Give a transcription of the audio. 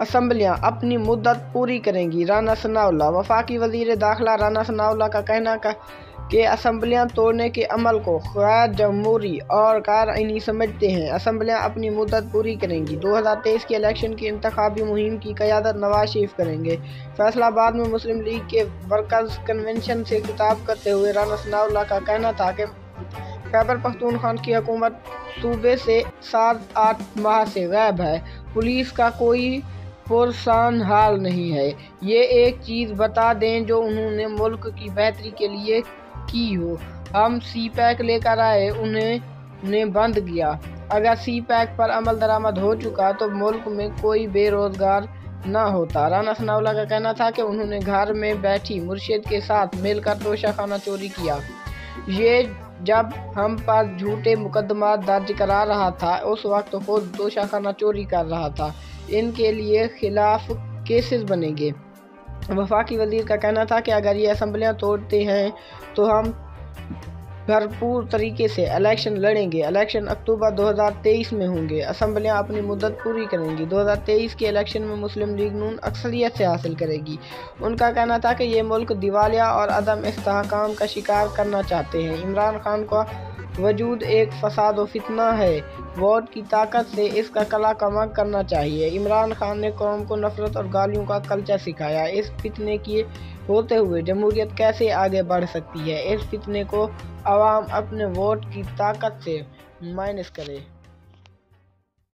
असम्बलियाँ अपनी मुद्दत पूरी करेंगी। राना सनाउल्ला वफाकी वज़ीर दाखिला राना सनाउल्ला का कहना का कि असम्बलियाँ तोड़ने के अमल को गैर जमहूरी और आइनी समझते हैं। असम्बलियाँ अपनी मुद्दत पूरी करेंगी। 2023 के इलेक्शन की इंतबी मुहिम की क्यादत नवाज़ शरीफ करेंगे। फैसलाबाद में मुस्लिम लीग के वर्कर्स कन्वेंशन से खिताब करते हुए राना सनाउल्ला का कहना था कि खैबर पख्तूनख्वा की हुकूमत सूबे से सात आठ माह से गैब है। पुलिस का कोई पुरसान हाल नहीं है। ये एक चीज़ बता दें जो उन्होंने मुल्क की बेहतरी के लिए की हो। हम सी पैक लेकर आए, उन्हें ने बंद किया। अगर सी पैक पर अमल दरामद हो चुका तो मुल्क में कोई बेरोज़गार न होता। राना सनावला का कहना था कि उन्होंने घर में बैठी मुर्शिद के साथ मिलकर तोशा खाना चोरी किया। ये जब हम पर झूठे मुकदमा दर्ज करा रहा था, उस वक्त खुद तोशा खाना चोरी कर रहा था। इनके लिए खिलाफ केसेस बनेंगे। वफाकी वज़ीर का कहना था कि अगर ये असम्बलियाँ तोड़ते हैं तो हम भरपूर तरीके से इलेक्शन लड़ेंगे। इलेक्शन अक्टूबर 2023 में होंगे। असम्बलियाँ अपनी मुद्दत पूरी करेंगी। 2023 के इलेक्शन में मुस्लिम लीग नून अक्सरियत से हासिल करेगी। उनका कहना था कि ये मुल्क दिवालिया और अदम इसकाम का शिकार करना चाहते हैं। इमरान खान का वजूद एक फसाद व फितना है। वोट की ताकत से इसका कला कमा करना चाहिए। इमरान खान ने कौम को नफरत और गालियों का कल्चर सिखाया। इस फितने की होते हुए जमहूरियत कैसे आगे बढ़ सकती है? इस फितने को आवाम अपने वोट की ताकत से माइनस करे।